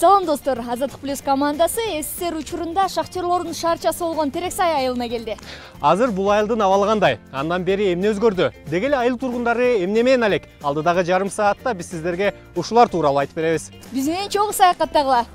салам достор азаттык плюс командасы ссср учурунда шахтерлордун шаарчасы болгон терек сай айылына келди. Азыр бул айылдын абалы кандай? Андан бери эмне өзгөрдү? Деги эле айыл тургундары эмне менен алек алдыдагы жарым саатта биз сиздерге ушулар тууралуу айтып беребиз. Биз менен чогуу саякаттагыла.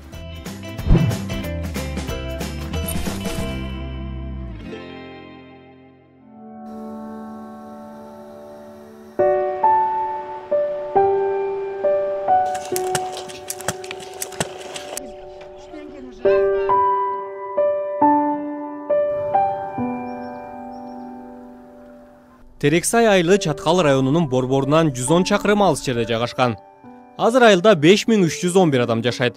Терексай айылы чаткал районунун борборунан жүз он чакырым алыс жерде жайгашкан азыр айылда беш миң үч жүз он бир адам жашайт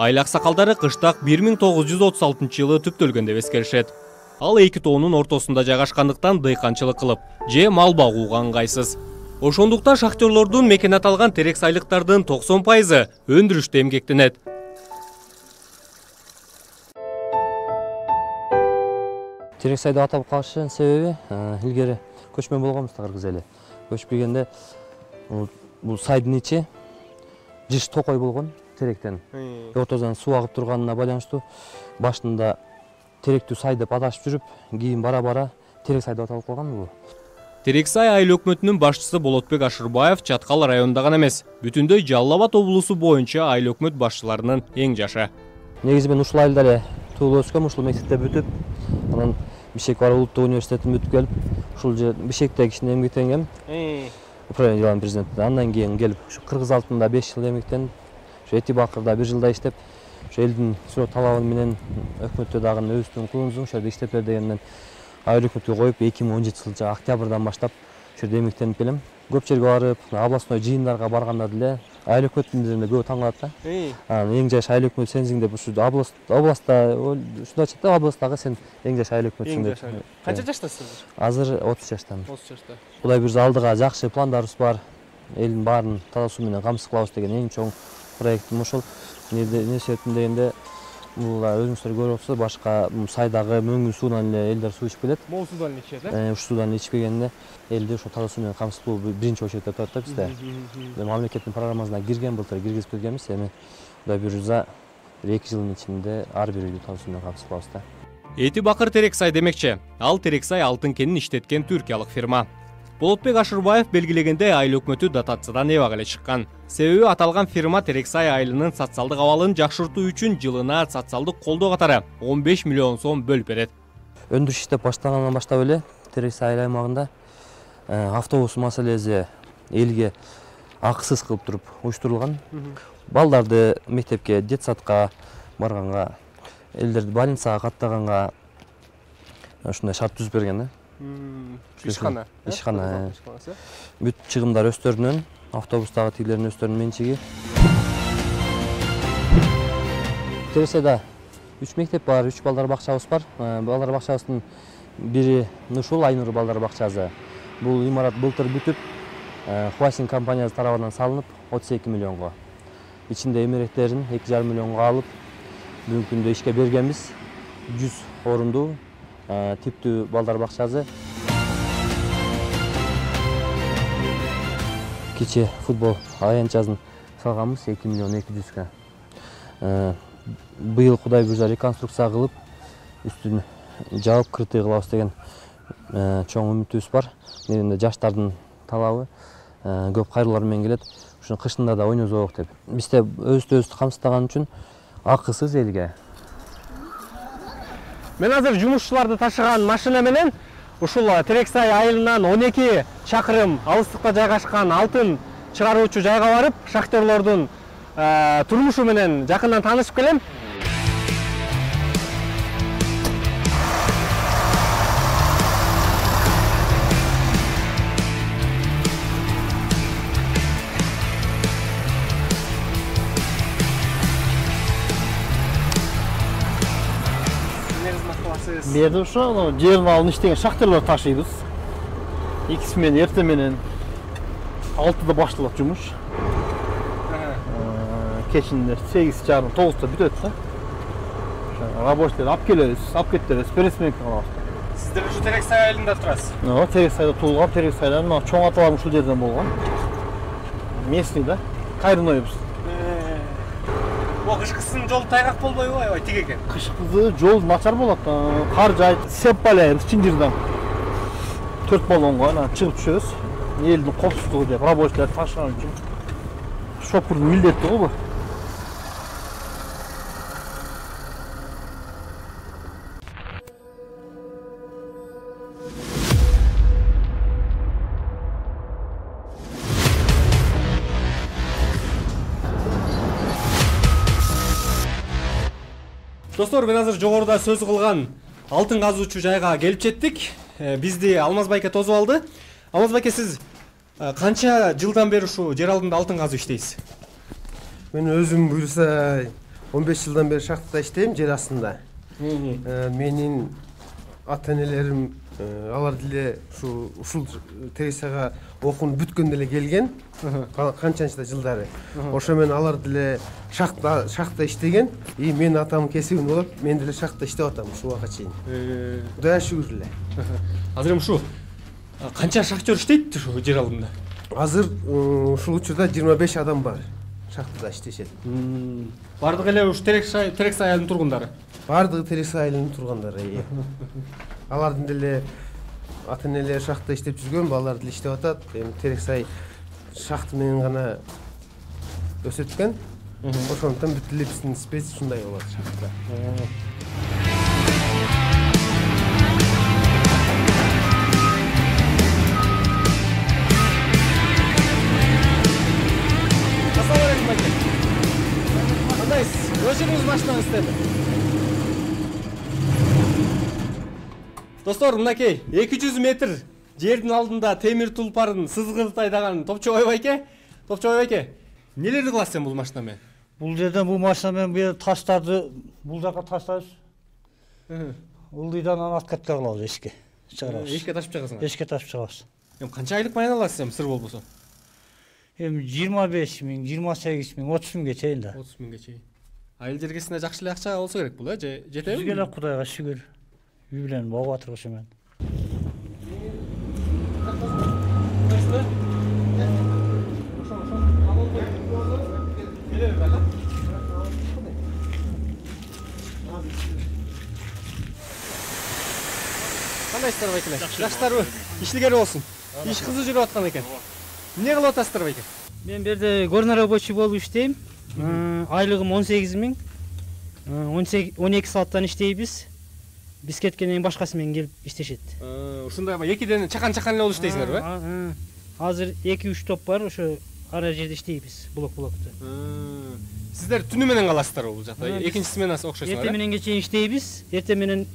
айыл аксакалдары кыштак бир миң тогуз жүз отуз алтынчы жылы түптөлгөн деп эскеришет ал эки тоонун ортосунда жайгашкандыктан дыйканчылык кылып же мал багууга ыңгайсыз ошондуктан шахтерлордун мекени аталган терексайлыктардын токсон пайызы өндүрүштө эмгектенет деп атап калышынын себеби илгери көчмөн болгонбуз да кыргыз эли көчүп келгенде бул сайдын ичи жыш токой болгон теректен. Ортодон суу агып турганына байланыштуу башында теректүү сай деп адашып жүрүп кийин бара бара терек сай деп аталып калган бул терексай айыл өкмөтүнүн башчысы болотбек ашырбаев чаткал районунда гана эмес бүтүндөй жалал абад облусу боюнча айыл өкмөт башчыларынын эң жашы. Негизи мен ушул айылда эле туулуп өскөм ушул мектепте бүтүп анан бишкек улуттук университетин бүтүп келип ушул жер бишкекте кичине эмгектенгем управление делами президентинде андан кийин келип ушу кыргыз алтында беш жыл эмгектенип ушу эти бакырда бир жылдай иштеп ушу элдин суроо талабы менен өкмөттө дагы өзүбүздүн укугубуздун ушул жерде иштеп бер дегенден айыл өкмөткө коюп эки миң он жетинчи жылы октябрдан баштап ушул жерде эмгектенип келем көп жерге барып областной жыйындарга барганда деле айыл өкмөттүн көбү таң калат да. Анан эң жаш айыл өкмөт сенсиң деп ушу областта ушундай айтышат да областтагы сен эң жаш айыл өкмөтсүң деп. канча жаштасыз азыр азыр отуз жаштамын. Отуз жашта кудай буюрса алдыга жакшы пландарыбыз бар. Элдин баарын таза суу менен камсыз кылабыз деген эң чоң проектим ушул эмне себептен дегенде бул өзүңүздөр көрүп атасыздар башка сайдагы мөңгү суудан эле элдер суу ичип келет. Могул суудан эле ичет э ушул суудан ичпегенде элди ошо таза суу менен камсыз кылуу биринчи очередте турат да бизде. Мамлекеттин программасына кирген былтыр киргизип келгенбиз. Эми кудай буюрса бир эки жылдын ичинде ар бир үйдү таза суу менен камсыз кылабыз да эти бакыр терексай демекчи. Ал терексай алтын кенин иштеткен түркиялык фирма. Болотбек ашырбаев белгилегендей айыл өкмөтү дотациядан эбак эле чыккан. Себеби аталган фирма терексай айылынын социалдык абалын жакшыртуу үчүн жылына социалдык колдоо катары он беш миллион сом бөлүп берет. Өндүрүш иштеп баштагандан баштап эле терексай айыл аймагында автобус маселеси элге акысыз кылып туруп уюштурулган. Балдарды мектепке детсадка барганга элдерди больницага каттаганга ушундай шарт түзүп берген да ишкана ишкана бүт чыгымдар өздөрүнөн автобустагы тигилердин өздөрүнүн менчиги. Тересайда үч мектеп бар үч балдар бакчабыз бар. Балдар бакчабыздын бири ушул айнур балдар бакчасы. Бул имарат былтыр бүтүп хуасин компаниясы тарабынан салынып отуз эки миллионго. Ичинде эмеректерин эки жарым миллионго алып бүгүнкү күндө ишке бергенбиз. Жүз орундуу типтүү балдар бакчасы. Кичи футбол аянтчасын салганбыз эки миллион эки жүзгө. Быйыл кудай буюрса реконструкция кылып үстүн жаап крытый кылабыз деген чоң үмүтүбүз бар. Негизинде жаштардын талабы көп кайрылуулар менен келет. Ушуну кышында да ойнозобок деп. Бизде өзүбүздү өзүбүз камсыздаган үчүн акысыз элге мен азыр жумушчуларды ташыган машина менен ушул терексай айылынан он эки чакырым алыстыкта жайгашкан алтын чыгаруучу жайга барып шахтерлордун турмушу менен жакындан таанышып келем жерди ушу анау жердин алдын иштеген шахтерлар ташыйбыз эки смена эртең менен алтыда башталат жумуш кечинде сегиз жарым тогузда бүтөт да рабочийлерди алып келебиз алып беребиз пересменка кылабыз сиздер ушу терексай айылында турасыз ооба терексайда туулгам терексайдан мына чоң аталарым ушул жерден болгон местный да кайрынойбуз о кышкысын жол тайгак болбойбу аябай тик экен кышкызы жол начар болот кар жаайт сеп байлайбыз чинжирден төрт баллонго анан чыгып түшөбүз элдин коопсуздугу деп рабочийлерди ташыган үчүн шопурдун милдети го бу достор мен азыр жогоруда сөз кылган алтын казуучу жайга келип жеттик. Э, бизди алмаз байке тосуп алды. Алмаз байке сиз э, канча жылдан бери ушул жер алдында алтын казып иштейсиз? Мен өзүм буюрса он беш жылдан бери шахтада иштейм жер астында. Э, менин ата энелерим алар деле ушу ушул окууну бүткөндө эле келген Ка- канчанчы жылдары. Ошо менен алар деле шахта шахта иштеген и менин атамдын кесибин болуп мен деле шахтада иштеп атам ушул убакка чейин. Кудайга шүгүр эле азыр эми ушу канча шахтер иштейт ушу жер алдында? Азыр ушул учурда жыйырма беш адам бар шахтада иштешет. Баардыгы эле ушу терек терек сай айылынын тургундары? Баардыгы терес айылынын тургандары э. Алардын деле ата энелери шахтада иштеп жүргөн балдар деле иштеп атат. Эми терек сай шахта менен гана өсөт экен ошондуктан бүт эле биздин спец ушундай болот шахтада кандайсыз өчүрүңүз машинаңызды эми достор мынакей эки жүз метр жердин алдында темир тулпарын сызгырып айдаган топчобой байке топчобой байке нелерди кыласыз сен бул машина менен Бұл жерден бұл машинамен бұл жерде тастарды бұл жаққа тастаймыз ылдыйдан аны откатка кылабыз эшикке чыгарабыз эшикке ташып чыгасың эшикке ташып чыгабыз эми канча айлык майын аласыз эми сыр болбосо эми жыйырма беш миң жыйырма сегиз миң отуз миңге чейин да. отуз миңге чейин айыл жергесине жакшы эле акча болсо керек бул э? Же жетеби бизге эле кудайга шүгүр үй бүлөнү багып атырбыз ошо менен кандайсыздар байкелер жакшысыздарбы ишилгери болсун иш кызуу жүрүп аткан экен эмне кылып атасыздар байке Мен бу жерде горно рабочий болуп иштейм. Э, Айлыгым 18 миң. Э, 12 сааттан иштейбиз. Биз кеткенден кийин башкасы менен келип иштешет. ушундай экиден чакан чакан эле болуп иштейсиңерби Азыр 2-3 топ бар, ошо ара жерде иштейбиз, блок блокто. сиздер түнү менен каласыздар бул жакта экинчи сменасы окшойсуңар Эртең мененге чейин иштейбиз. Эртең менен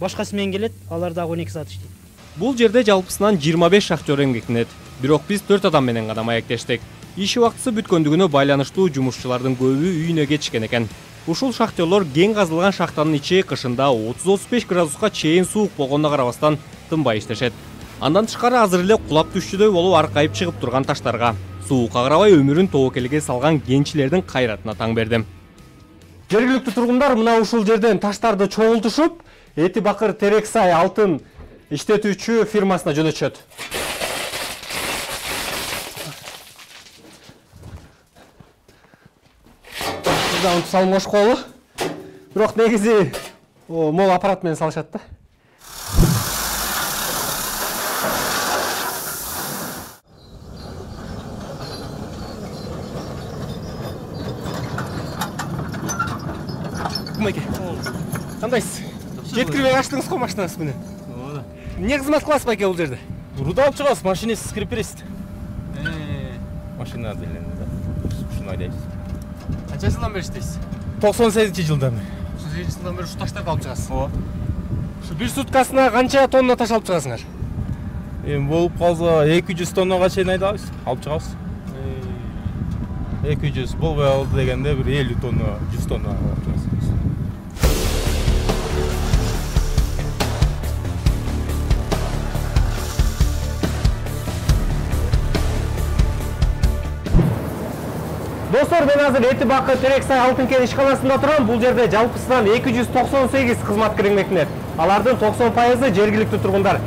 башкасы менен келет, алар дагы 12 саат иштейт. бул жерде жалпысынан 25 шахтер эмгектенет бирок биз төрт адам менен гана маектештик иш убактысы бүткөндүгүнө байланыштуу жумушчулардын көбү үйүнө кетишкен экен ушул шахтерлор кең казылган шахтанын ичи кышында 30-35 градуска чейин суук болгонуна карабастан тынбай иштешет. Андан тышкары азыр эле кулап түшчүдөй болуп аркайып чыгып турган таштарга. Суукка карабай өмүрүн тобокелге салган кенчилердин кайратына таң бердим жергиликтүү тургундар мына ушул жерден таштарды чогултушуп эти бакыр терек сай алтын иштетүүчү фирмасына жөнөтүшөт Бизде антип салым кошколу бирок негизи могу аппарат менен салышат да. Кумеке кандайсыз жеткирбей ачтыңыз го машинаңыз менен ооба эмне кызмат кыласыз байке бул жерде? Руды алып чыгасыз, машинесіз кіріп бересіз. Машина деленді да. Ушуну айдайбыз. Канча жылдан бери иштейсиз 98 жылдан бeri. ушул сегиз жылдан бери ушу таштарды алып чыгасыз Ооба. ушу бир суткасына канча тонна таш алып чыгасыңар Эми болуп калса 200 тоннага чейин айдабыз, алып чыгабыз. 200 болбой калды дегенде бир 50 тонна, 100 тонна достор мен азыр эти бакы терек сай алтын кен ишканасында турам бул жерде жалпысынан 298 кызматкер эмгектенет алардын 90 пайызы жергиликтүү тургундар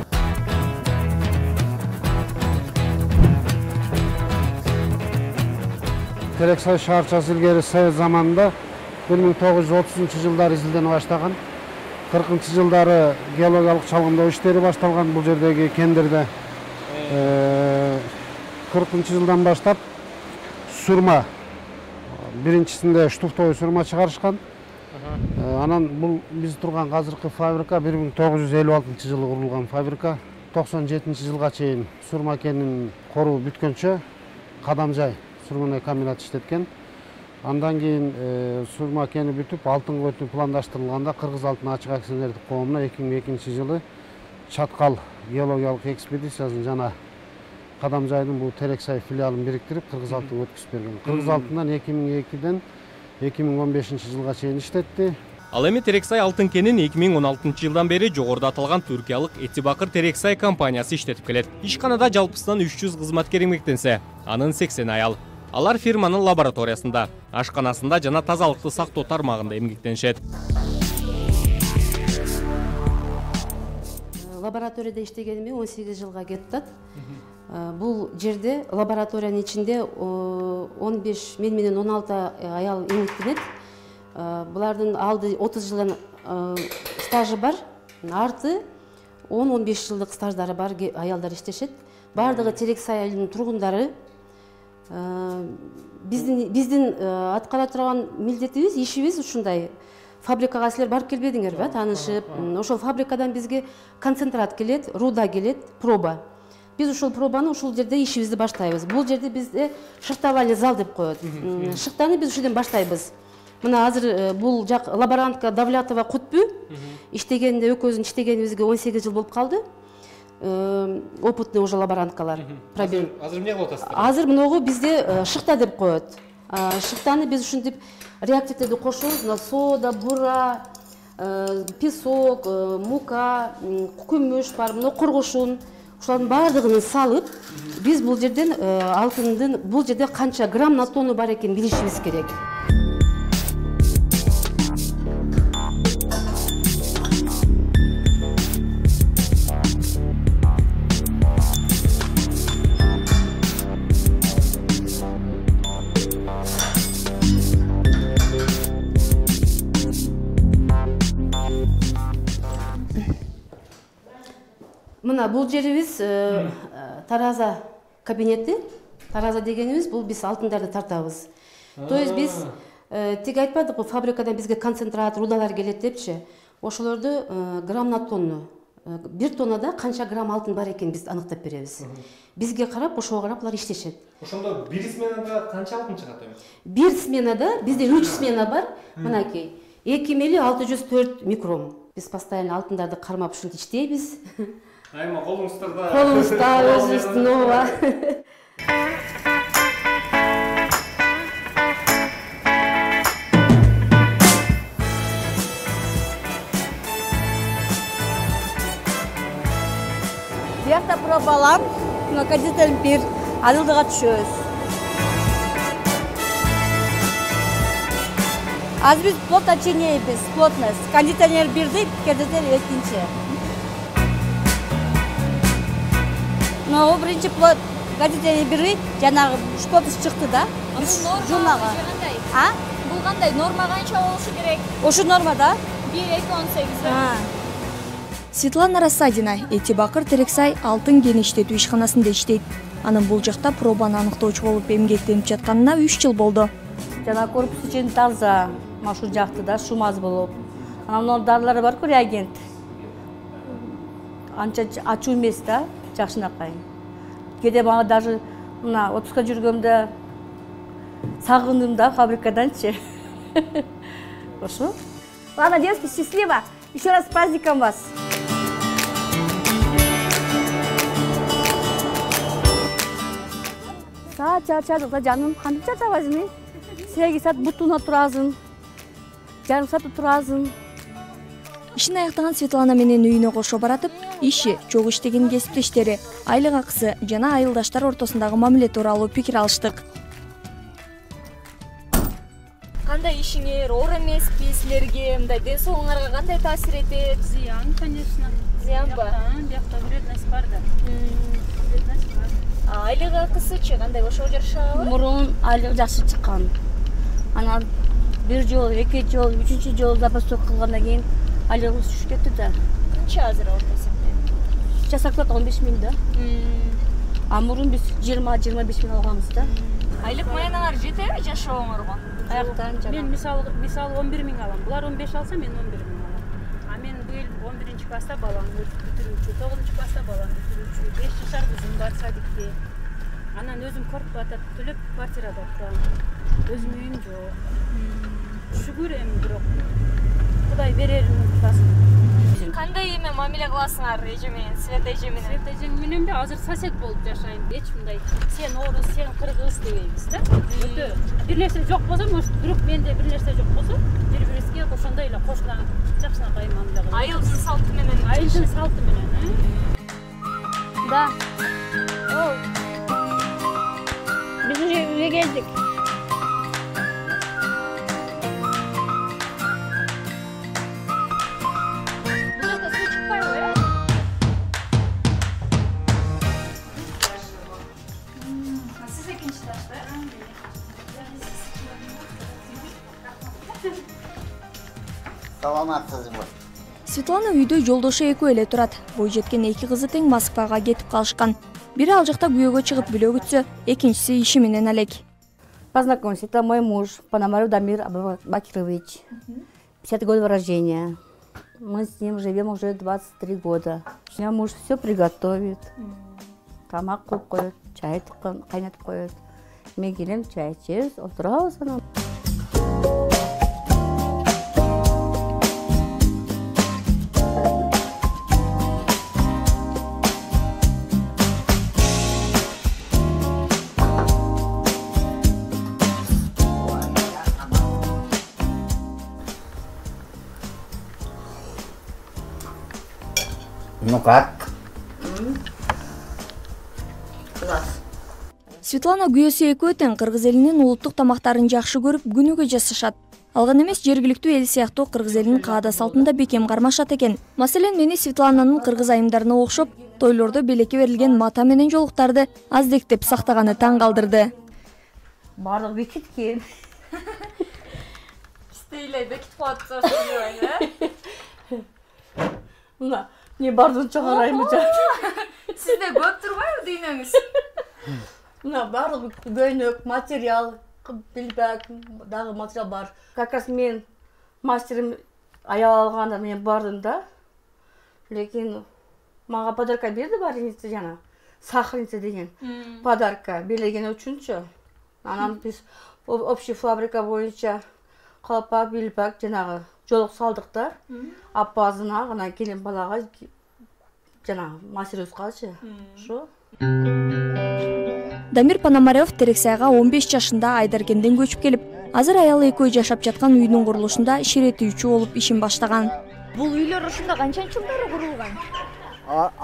терексай шаарчасы илгери совет заманында бир миң тогуз жүз отузунчу жылдары изилдене баштаган кыркынчы жылдары геологиялык чалгындоо иштери башталган бул жердеги кендерде кыркынчы жылдан баштап сурма биринчисинде штуфтовый сурма чыгарышкан анан бул биз турган азыркы фабрика бир миң тогуз жүз элүү алтынчы жылы курулган фабрика. Токсон жетинчи жылга чейин сурма кенин коруу бүткөнчө кадам жай сурманый комбинат иштеткен андан кийин сурма кени бүтүп алтынга өтүү пландаштырылганда кыргыз алтын ачык акционердик коомуна эки миң экинчи жылы чаткал геологиялык экспедициясын жана кадамжайдын бул терексай филиалын бириктирип кыргыз алтынга өткүзүп берген кыргыз алтындан эки миң экиден эки миң он бешинчи жылга чейин иштетти ал эми терексай алтын кенин эки миң он алтынчы жылдан бери жогоруда аталган түркиялык этибакыр терексай компаниясы иштетип келет ишканада жалпысынан үч жүз кызматкер эмгектенсе анын сексени аял алар фирманын лабораториясында ашканасында жана тазалыкты сактоо тармагында эмгектенишет лабораторияда иштегениме он сегиз жылга кетип атат бул жерде лабораториянын ичинде он беш мен менен он алты аял эмгектенет булардын алды отуз жылдан стажы бар арты он он беш жылдык стаждары бар аялдар иштешет баардыгы терексай айылынын тургундары биздин биздин аткара турган милдетибиз ишибиз ушундай фабрикага силер барып келбедиңерби э таанышып ошол фабрикадан бизге концентрат келет руда келет проба. Биз ушул пробаны ушул жерде ишибизди баштайбыз. Бул жерде бизде шыктовальный зал деп коет. Шыктаны биз ушул жерден баштайбыз. Мына азыр бул жак лаборантка давлятова кутбү иштегенде экөөбүздүн иштегенибизге он сегиз жыл болуп калды. Опытный уже лаборанткалар. Азыр эмне кылып атасыздар? Азыр могу бизде шыкта деп коет. Шыктаны биз ушинтип реактивтерди кошобуз мына сода бура песок мука күмүш бар мына коргошун ушулардын баардыгын салып биз бул жерден алтындын бул жерде канча грамм на тонну бар экенин билишибиз керек. Мына бул жерибиз тараза кабинети тараза дегенибиз бул биз алтындарды тартабыз то есть биз тиги айтпадыкпы фабрикадан бизге концентрат рудалар келет депчи ошолорду грамм на тонну. Бир тоннада канча грамм алтын бар экенин биз аныктап беребиз бизге карап ошого карап алар иштешет ошондо бир сменада канча алтын чыгат эми бир сменада бизде үч смена бар. Мынакей эки мили алты жүз төрт микрон биз постоянно алтындарды кармап ушинтип иштейбиз айма колуңуздарда колубузда өзүбүздүн ооба биякта пробалап мына кондитер бир адылдыга түшөбүз азыр биз плоточенийбиз плотность. Кондиционер бирди кондитер экинчи могу биринчи кондиционер бирди жанагы плотность чыкты да. Жуунага а? Бул кандай? Норма канча болушу керек? Ошо норма да. Бир эки он сегиз светлана рассадина этибакыр терексай алтын кени иштетүү ишканасында иштейт. Анын бул жакта пробаны аныктоочу болуп эмгектенип жатканына үч жыл болду. Жана корпус ичин таза мына ушул жакты да шум аз болуп. Анан мына дарылар барго реагент анча ачуу эмес да жакшынакай кээде мага даже мына отпускка жүргөндө сагындым да фабрикаданчы ошо ладно девушки счастливо. Еще раз с праздником вас. Саат чарчадык да жаным. Кантип чарчабайсың сегиз саат бутуна турасың жарым саат турасың ишин аяктаган светлана менен үйүнө кошо баратып иши жок иштеген кесиптештери айлык акысы жана айылдаштар ортосундагы мамиле тууралуу пикир алыштык. Кандай ишиңер оор эмеспи силерге мындай ден соолугуңарга кандай таасир этет? Зыян конечно. Зыянбы биякта вредность бар да. Вредность бар. Айлык акысычы кандай ошого жарашабы мурун айлык жакшы чыккан. Анан бир жолу эки жолу үчүнчү жолу запасок кылгандан кийин айлыгыбыз түшүп кетти да канча азыр орто эсепте жасак он беш миң да а мурун биз жыйырма жыйырма беш миң алганбыз да айлык маянаңар жетеби жашооңорго каяктан мен мисалы мисалы он бир миң алам булар он беш алса мен он бир миң алам а мен быйыл он биринчи класста балам бүтүрүүчү тогузунчу класста балам бүтүрүүчү беш жашар кызым бар садикте анан өзүм коркуп атат төлөп квартирада турам өзүмдүн үйүм жок шүгүр эми бирок кудай берерин умтпасын кандай эме мамиле кыласыңар эже менен света эже менен света эжең менен да азыр сосед болуп жашайм эч мындай сен орус сен кыргыз дебейбиз да өтө бир нерсе жок болсо может вдруг менде бир нерсе жок болсо бири бирибизге ошондой эле кошуна жакшынакай мамиле кылабыз айылдын салты менен айылдын салты менен да. Биз уже үйгө светлана үйдө жолдошу экөө эле турат бойжеткен эки кызы тең москвага кетип калышкан бири ал жакта күйөөгө чыгып күлөө күтсө экинчиси иши менен элек познакомься это мой муж пономарев дамир абубакирович. Пятьдесят год рождения. Мы с ним живем уже двадцать три года. У муж все приготовит. Тамак кылып коет чай кайнатып коет мен келем чай. Ичебиз отурабыз анан ну как светлана күйөөсү экөө тең кыргыз элинин улуттук тамактарын жакшы көрүп күнүгө жасашат ал гана эмес жергиликтүү эл сыяктуу кыргыз элинин каада салтын да бекем кармашат экен маселен мени светлананын кыргыз айымдарына окшоп тойлордо белекке берилген мата менен жолуктарды аздектеп сактаганы таң калтырды баардыгы бекиткен бизде эле бекитип коет мына эмне баардыгын чыгарайынбы сизде көп турбайбы дүйнөңүз мына баардыгы көйнөк материал билбак дагы материал бар. Как раз мен мастерим аял алганда мен бардым да. Лекин мага подарка берди бариница жана сахарница деген. Подарка белегени үчүнчү. Анан биз общий фабрика боюнча калпак билбак жанагы жолук салдык да аппазына анан келин балага жанагы мастерибизгачы ошо дамир пономарев терексайга он беш жашында айдаркенден көчүп келип азыр аялы экөө жашап жаткан үйдүн курулушунда ширетүүчү болуп ишин баштаган бул үйлөр ушунда канчанчы жылдары курулган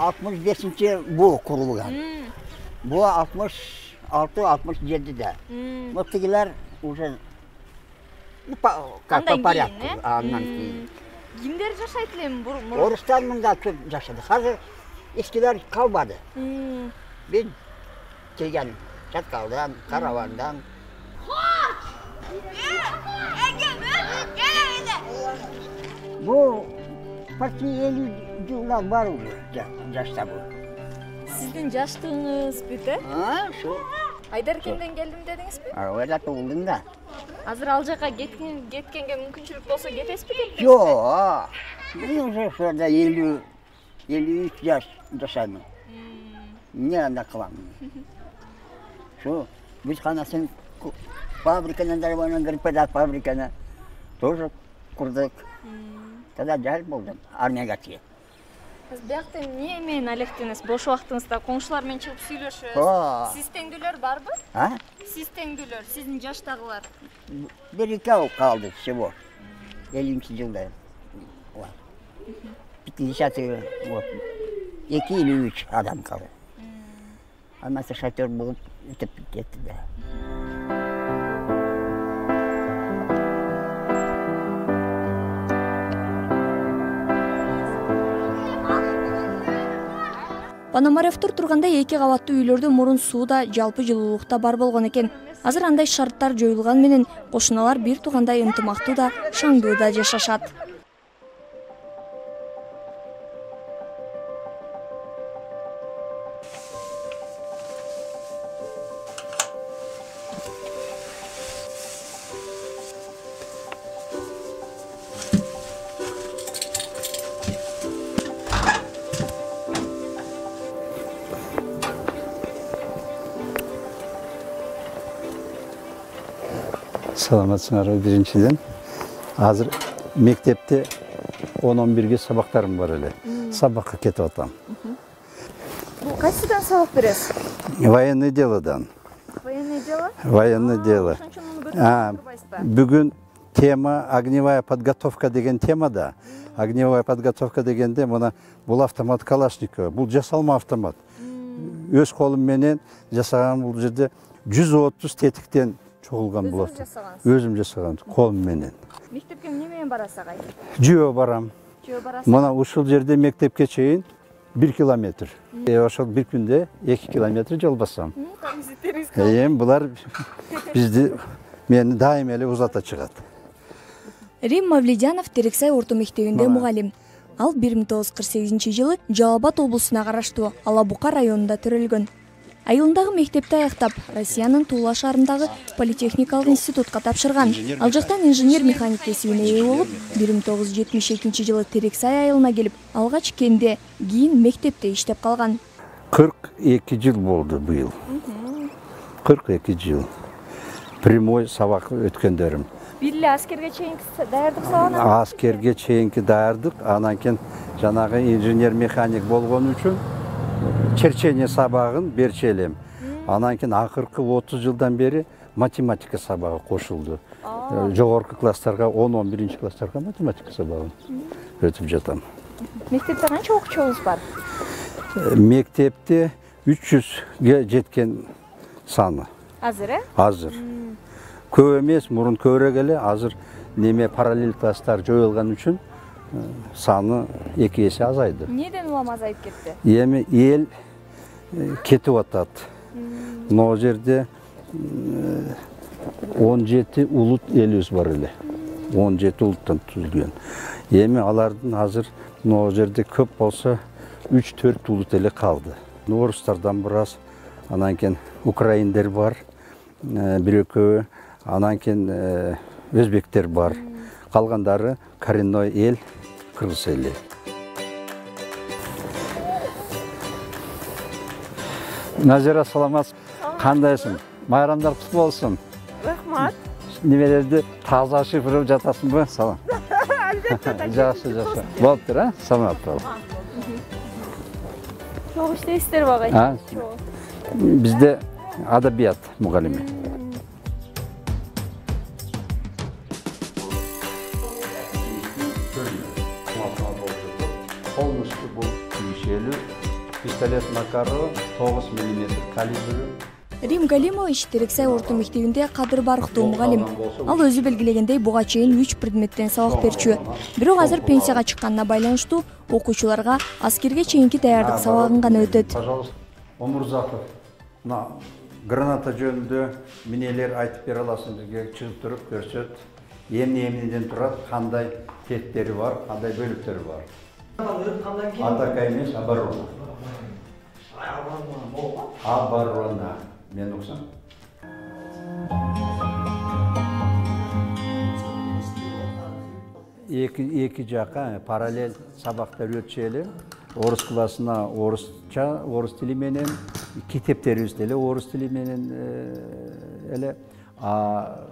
алтымыш бешинчи бул курулган бул алтымыш алты алтымыш жетиде тигилер уже кийин кимдер жашайт эле эми мурун орустар мында көп жашады азыр эскилер калбады биз келген чаткалдан каравандан бул почти элүү жылдар бар уже жа- жашта бул сиздин жаштыгыңыз бүт э а ушу айдаркенден келдим дедиңизби ойда туулдум да азыр ал жака кеткен кеткенге мүмкүнчүлүк болсо кетесизби кетпейсизби жок мен уже ушерде элүү элүү үч жаш жашаймын эмне анда кылам? Ушу биз канасын фабриканы дарбанан кирип кетат фабриканы тоже курдук тогда жаш болдум армияга чейин Сиз биякта эмне менен алектеңиз бош убактыңызда коңшулар менен чыгып Ооба. сүйлөшөбүз сиз теңдүүлөр барбы? А? Сиз теңдүүлөр сиздин жаштагылар бир алып калды всего. Элүүнчү жылда пятидесятый вот эки элүү үч адам калды анасы шофер болуп өтүп кетти да. Пономаревдер тургандай эки кабаттуу үйлөрдө мурун суу да жалпы жылуулук да бар болгон экен. Азыр андай шарттар жоюлган менен кошуналар бир туугандай ынтымактуу да шаңдуу да жашашат саламатсыңарбы биринчиден. Азыр мектепте он он бирге сабактарым бар эле. Сабакка кетип атам. Бул кайсыдан сабак бересиз? Военный делодан. Военное дело? Военное дело. бүгүн тема огневая подготовка деген темада огневая подготовка дегенде мына бул автомат калашникова бул жасалма автомат. Өз колум менен жасаган бул жерде жүз отуз тетиктен чогулган бул Өзүңүз жасагансыз? өзүм жасаган колум менен. Мектепке эмне менен барасыз агай жөө барам. Жөө барасыз? Мына ушул жерде мектепке чейин бир километр. Ошол бир күндө эки километр жол басам эми булар бизди мени дайыма эле узата чыгат. Рим мавлидянов терексай орто мектебинде мугалим. Ал бир миң тогуз жүз кырк сегизинчи жылы жалал абад облусуна караштуу ала бука районунда төрөлгөн. Айылындагы мектепти аяктап россиянын тула шаарындагы политехникалык институтка тапшырган ал жактан инженер механик кесибине ээ болуп бир миң тогуз жүз жетимиш экинчи жылы терексай айылына келип алгач кенде кийин мектепте иштеп калган кырк эки жыл болду быйыл кырк эки жыл. Прямой сабак өткөндөрүм бир эле аскерге чейинки даярдык сабагына аскерге чейинки даярдык анан кийин жанагы инженер механик болгон үчүн черчение сабагын берчү элем анан кийин акыркы отуз жылдан бери математика сабагы кошулду Э, жогорку класстарга он он биринчи класстарга математика сабагын өтүп жатам. Мектепте канча окуучубуз бар? Э, мектепте үч жүзгө жеткен саны. Азыр э азыр. Көп эмес мурун көбүрөөк эле азыр неме параллель класстар жоюлган үчүн э, саны эки эсе азайды. Эмнеден улам азайып кетти эми эл кетип атат могу жерде он жети улут элибиз бар эле он жети улуттан түзүлгөн эми алардын азыр могу жерде көп болсо үч төрт улут эле калды орустардан бир аз анан кийин украиндер бар бир экөө анан кийин э, өзбектер бар. Калгандары коренной эл кыргыз эли назира саламатсың кандайсың майрамдар куту болсун рахмат. Немелерди таза шифрлеп жатасыңбы салам. Жакшы жакшы болуптур а? Саламат бол чогуу иштейсиздерби агай А? бизде адабият мугалими пистолет макарова тогуз миллиметр калибри рим галимович терексай орто мектебинде кадыр барктуу мугалим ал өзү белгилегендей буга чейин үч предметтен сабак берчү. бирок азыр пенсияга чыкканына байланыштуу окуучуларга аскерге чейинки даярдык сабагын гана өтөт. пожалуйста омурзаков мына граната жөнүндө эмнелер айтып бере аласың бизге чыгып туруп көрсөт. Эмне эмнеден турат кандай теттери бар кандай бөлүктөрү бар? Атака эмес оборона оборона мен уксам эки эки жака параллель сабактар өтчү эле орус классына орусча орус тили менен китептерибиз деле орус тили менен э, эле. А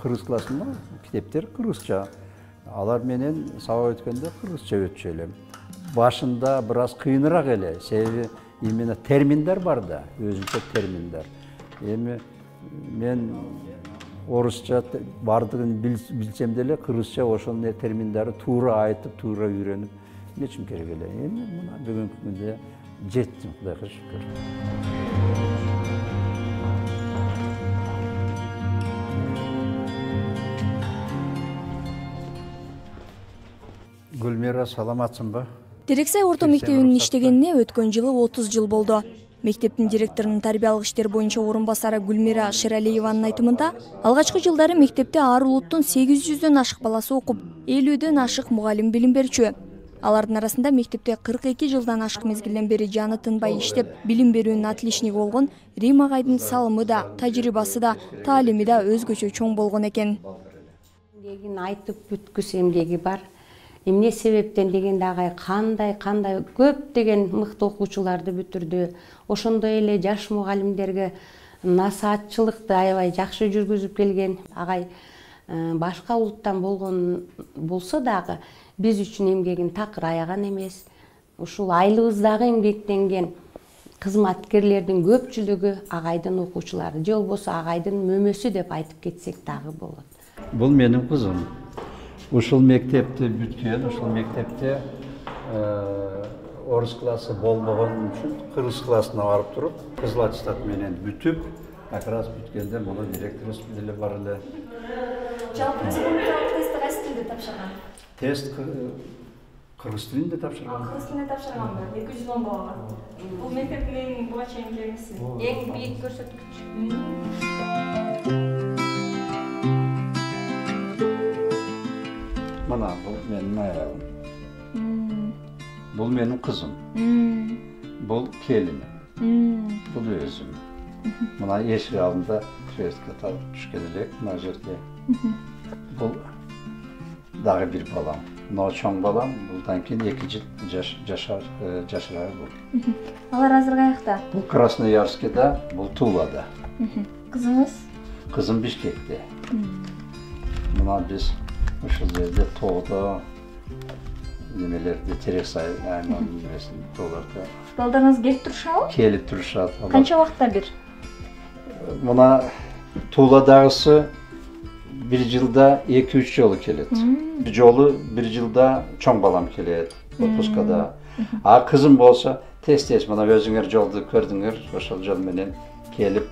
кыргыз классына китептер кыргызча. Алар менен сабак өткөндө кыргызча өтчү башында бир аз кыйыныраак эле себеби именно терминдер бар да өзүнчө терминдер эми мен орусча бил- билсем деле кыргызча ошол терминдерди туура айтып туура үйрөнүп эмнечим керек эле эми мына бүгүнкү күндө жеттим кудайга шүкүр гүлмира саламатсыңбы терексай орто мектебинин иштегенине өткөн жылы отуз жыл болду мектептин директорунун тарбиялык иштер боюнча орун басары гүлмира шералиеванын айтымында алгачкы жылдары мектепте ар улуттун сегиз жүздөн ашык баласы окуп элүүдөн ашык мугалим билим берчү алардын арасында мектепте кырк эки жылдан ашык мезгилден бери жаны тынбай иштеп билим берүүнүн отличниги болгон рим агайдын салымы да тажрыйбасы да таалими да өзгөчө чоң болгон экен айтып бүткүс эмгеги бар. Эмне себептен дегенде агай кандай кандай көптөгөн мыкты окуучуларды бүтүрдү. Ошондой эле жаш мугалимдерге насаатчылыкты аябай жакшы жүргүзүп келген агай э, башка улуттан болгон болсо дагы биз үчүн эмгегин такыр аяган эмес. Ушул айылыбыздагы эмгектенген кызматкерлердин көпчүлүгү агайдын окуучулары. Же болбосо агайдын мөмөсү деп айтып кетсек дагы болот. Бұл менің қызым ушул мектепти бүткөн ушул мектепте орыс классы болбогон үчүн кыргыз классына барып туруп кызыл аттестат менен бүтүп как раз бүткөндө муну директорубуз деле бар эле. Жалпы республикалык тестти кайсы тилде тапшырган? Тест кыргыз тилинде тапшырган. Кыргыз тилинде тапшырганбы эки жүз он баллга бул мектептин эң буга чейинки эмеси эң бийик көрсөткүч. Менин аягым бул менин кызым бул келиним бул өзүм мына эшик алдында крестке түшкөн элек мына жерде бул дагы бир балам мынау чоң балам булдан кийин эки жыл жашар жашырары бул алар азыр каякта бул красноярскида бул тулада кызыңыз кызым бишкекте мына биз ушул жерде тоодо немелерде терек сай аймагынын немесин тоолордо балдарыңыз келип турушабы келип турушат канча убакытта бир мына тууладагысы бир жылда эки үч жолу келет бир жолу бир жылда чоң балам келет отпускада. А кызым болсо тез тез мына өзүңөр жолду көрдүңөр ошол жол менен келип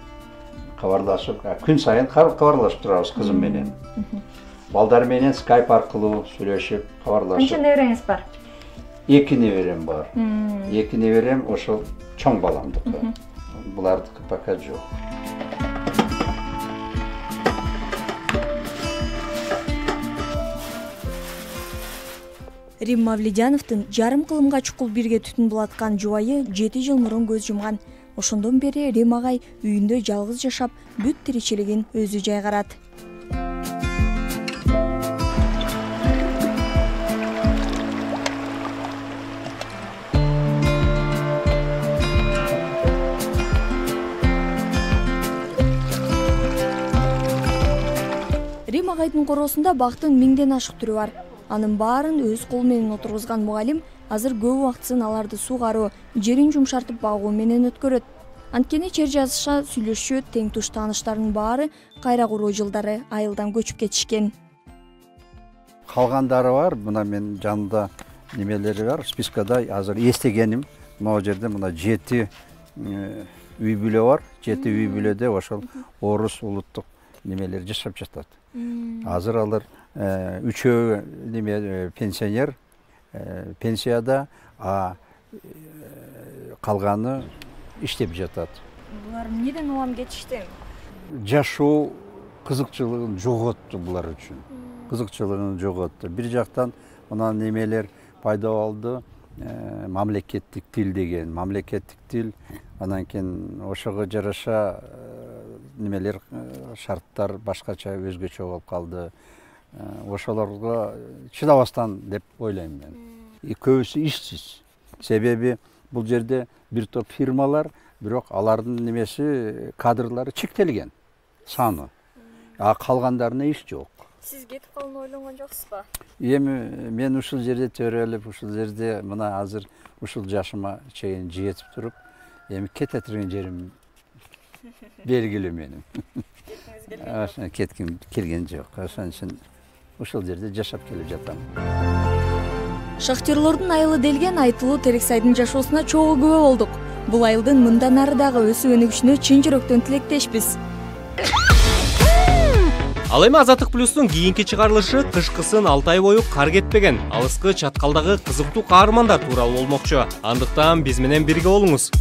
кабарлашып күн сайын кабарлашып турабыз кызым менен. Балдар менен скайп аркылуу сүйлөшүп кабарлашып канча небереңиз бар эки неберем бар эки неберем ошол чоң баламдыкы булардыкы пока жок рим мавлидяновдун жарым кылымга чукул бирге түтүн булаткан жубайы жети жыл мурун көз жумган ошондон бери рим агай үйүндө жалгыз жашап бүт тиричилигин өзү жайгарат короосунда бактын миңден ашык түрү бар. Анын баарын өз колу менен отургузган мугалим азыр көп убактысын аларды суугаруу жерин жумшартып багуу менен өткөрөт. Анткени чер жазышча сүйлөшчү тең туш тааныштарынын баары кайра куруу жылдары айылдан көчүп кетишкен. Калгандары бар мына менин жанымда немелери бар спискада азыр эстегеним. Могу жерде мына жети үй бүлө бар жети үй бүлөдө ошол орус улуттук немелер жашап жатат азыр алар үчөө неме пенсионер пенсияда а калганы иштеп жатат булар эмнеден улам кетишти жашоо кызыкчылыгын жоготту булар үчүн кызыкчылыгын жоготту бир жактан мына немелер пайда болду мамлекеттик тил деген мамлекеттик тил анан кийин ошого жараша немелер шарттар башкача өзгөчө болуп калды. Ошолорго чыдабастан деп ойлойм мен. Көбүсү ишсиз. Себеби бул жерде бир топ фирмалар бирок алардын немеси кадрлары чектелген. Саны. А калгандарына иш жок. Сиз кетип калууну ойлонгон жоксузбу эми мен ушул жерде төрөлүп ушул жерде мына азыр ушул жашыма чейин жетип туруп эми кете турган жерим белгилүү менин. Кетким келген жок. ошон үчүн ушул жерде жашап келе жатам. Шахтерлордун айылы делген айтылуу терексайдын жашоосуна чогуу күбө болдук. Бул айылдын мындан ары дагы өсүп өнүгүшүнө чын жүрөктөн тилектешпиз. Ал эми азаттык плюстун кийинки чыгарылышы кышкысын алты ай бою кар кетпеген. Алыскы чаткалдагы кызыктуу каармандар тууралуу болмокчу. Андыктан биз менен бирге болуңуз